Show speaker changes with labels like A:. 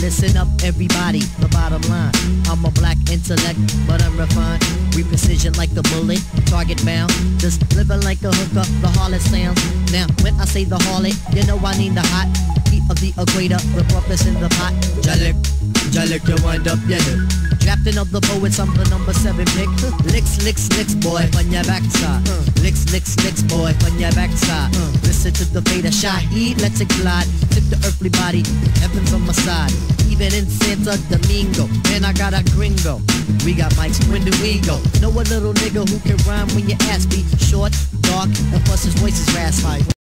A: Listen up, everybody, the bottom line. I'm a black intellect, but I'm refined. We precision like the bullet, target bound. Just living like a hookup, the harlot sounds. Now, when I say the harlot, you know I need the hot heat of the equator, the purpose in the pot. Jalik, Jalik, you wind up your lip. Drafting of the poets, I'm the number seven pick. licks, licks, licks, boy, on your backside. Licks, licks, licks, boy, on your backside. Listen to the fader, Shaheed, let's it glide. Tip the earthly body, heaven's on my side. Even in Santo Domingo, man, I got a gringo. We got mics, when do we go? Know a little nigga who can rhyme when your ass be short, dark, and plus his voice is raspy.